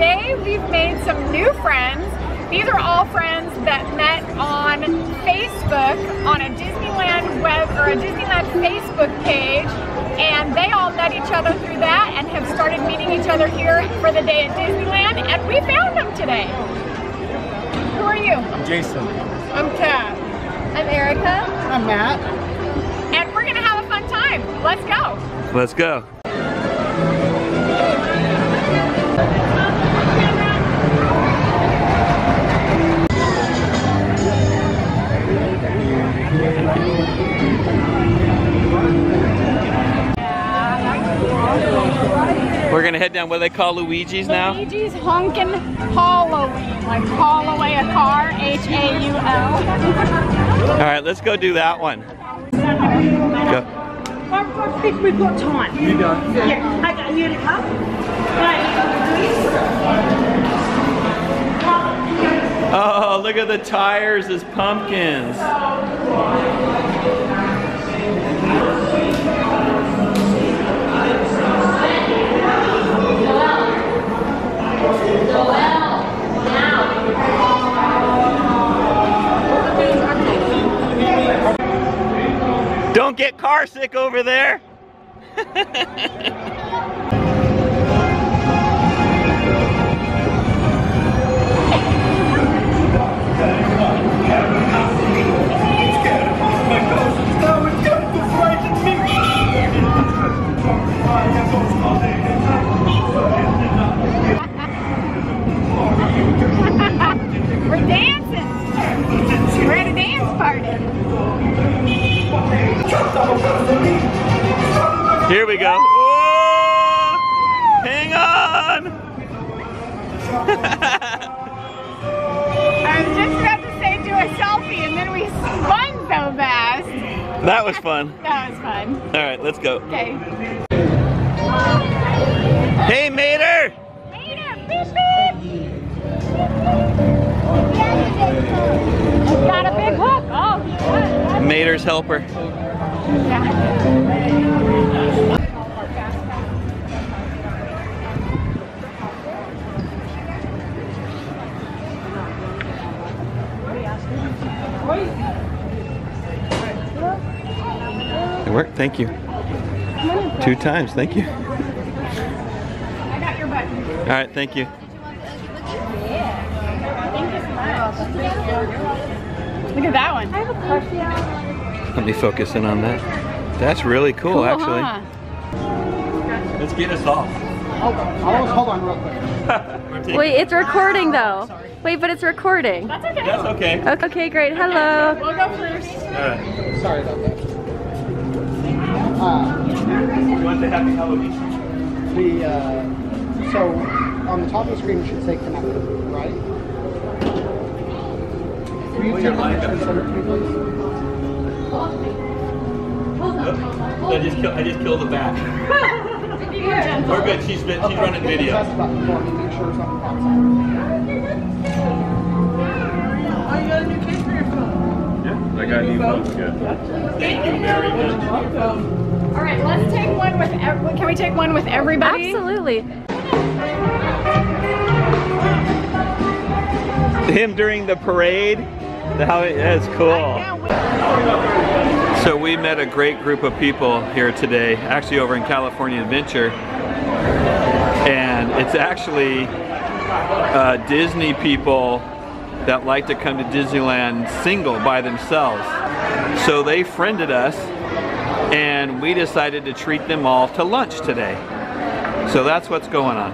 today we've made some new friends. These are all friends that met on Facebook on a Disneyland web or a Disneyland Facebook page and they all met each other through that and have started meeting each other here for the day at Disneyland and we found them today. Who are you? I'm Jason. I'm Kat. I'm Erica. I'm Matt. And we're gonna have a fun time. Let's go. Let's go. Gonna head down what they call Luigi's now? Luigi's Honkin' Haul-O-Ween, like haul away a car, H-A-U-L. All right, let's go do that one. Go. I think we've got time. You done? Yeah. Okay, you ready? Up. Oh, look at the tires as pumpkins. Don't car sick over there. that was fun. That was fun. All right, let's go. Okay. Hey, Mater! Later, beep beep. Got a big hook. Oh, yeah. Mater's helper. It worked, thank you. Two times, thank you. I got your button. All right, thank you. Look at that one. Let me focus in on that. That's really cool, Cool, actually. huh? Let's get us off. Hold on, hold- hold on real quick. Wait, it's recording ah, though. Wait, but it's recording. That's okay. That's okay. Okay, okay, great. Hello. We'll go first. All right. Sorry about that. Uh, You want the happy Halloween? the, uh, so on the top of the screen it should say connected, right? Will you take your a picture and send it to me, please? I just killed. I just killed the bat. We're good. She's been. She's running video. test button for me, make sure something pops up. I got new phones, good. Thank you very much. All right, let's take one with. ev- Can we take one with everybody? Absolutely. Him during the parade. The how that's cool. So we met a great group of people here today, actually over in California Adventure, and it's actually uh, Disney people that like to come to Disneyland single by themselves. So they friended us, and we decided to treat them all to lunch today. So that's what's going on.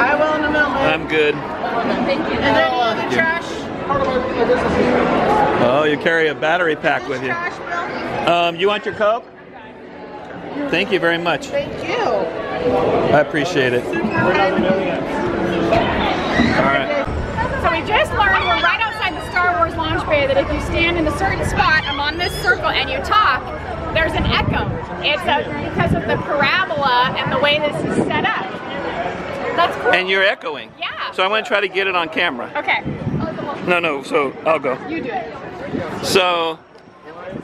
I will in a moment. I'm good. Thank you. And then uh, the trash part of our, our business is Oh, you carry a battery pack with you. Um, you want your Coke? Thank you very much. Thank you. I appreciate it. All right. We just learned we're right outside the Star Wars launch bay that if you stand in a certain spot, I'm on this circle, and you talk, there's an echo. It's a, because of the parabola and the way this is set up. That's cool. And you're echoing. Yeah. So I'm going to try to get it on camera. Okay, No, no, so I'll go. you do it. So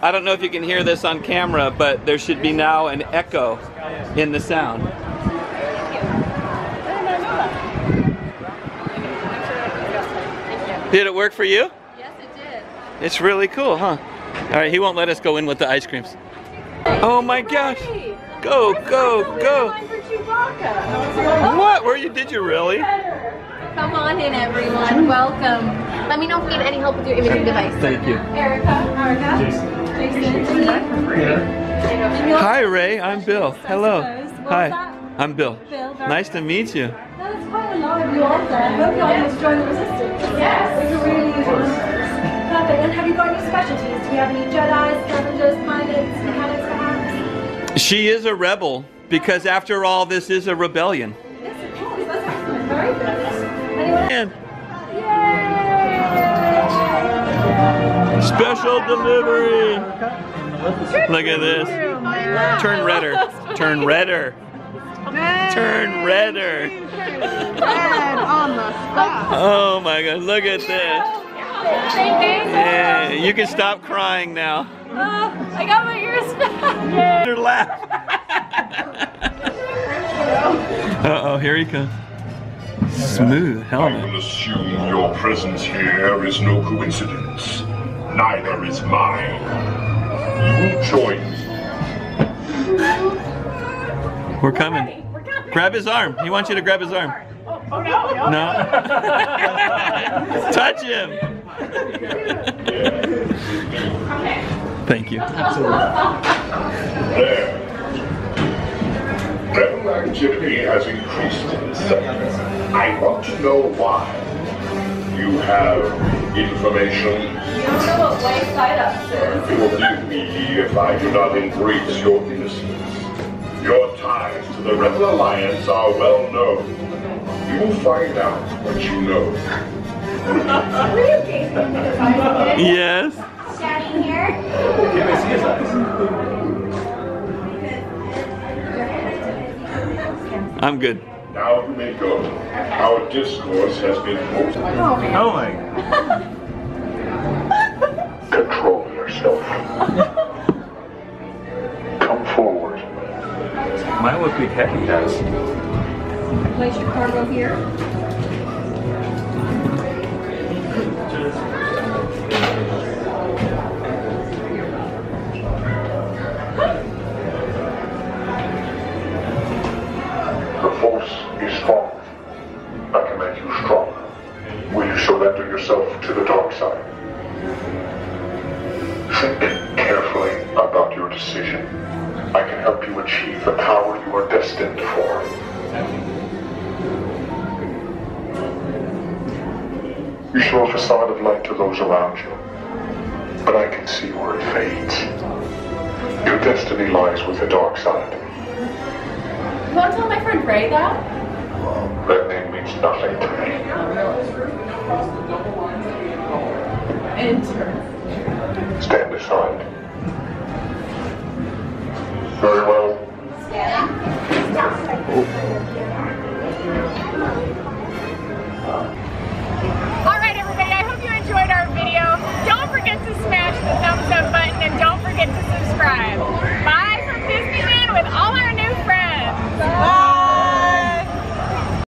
I don't know if you can hear this on camera, but there should be now an echo in the sound. Did it work for you? Yes, it did. It's really cool, huh? All right, he won't let us go in with the ice creams. Oh my gosh. Go, go, go. What? Where you did you really? Come on in, everyone. Welcome. Let me know if you need any help with your imaging device. Thank you. Erica. Erica. Jason. Hi Ray, I'm Bill. Hello. Hi. I'm Bill. Bill, Nice to meet you. That's quite a lot of you out there. I hope you're able to join the resistance. Yes. We can really use. Perfect. And have you got any specialties? Do we have any Jedi, scavengers, pilots, mechanics perhaps? She is a rebel because after all this is a rebellion. Yes, of course. That's excellent. Very good. Anyone And Yay! special delivery. Look at this. Turn redder. Turn redder. Turn redder. Red on the spot. Oh my god, look at this. Yeah, you can stop crying now. Oh, I got my ears back. Her laugh. Uh-oh, here he comes. Smooth I helmet. will assume your presence here is no coincidence. Neither is mine. You join me. We're coming. Grab his arm. He wants you to grab his arm. Oh no, no. No? Touch him. Thank you. There. Rebel activity has increased in sector. I want to know why. You have information. You don't know what white side ups is. Forgive me if I do not embrace your innocence. Your ties to the Rebel Alliance are well known. You will find out what you know. Yes. Standing here. I'm good. Now you may go. Our discourse has been most Oh my. Control yourself. Look big heavy guys. Place your cargo here. I can help you achieve the power you are destined for. You show a facade of light to those around you, but I can see where it fades. Your destiny lies with the dark side. You want to tell my friend Ray that? That name means nothing to me. Interesting very well.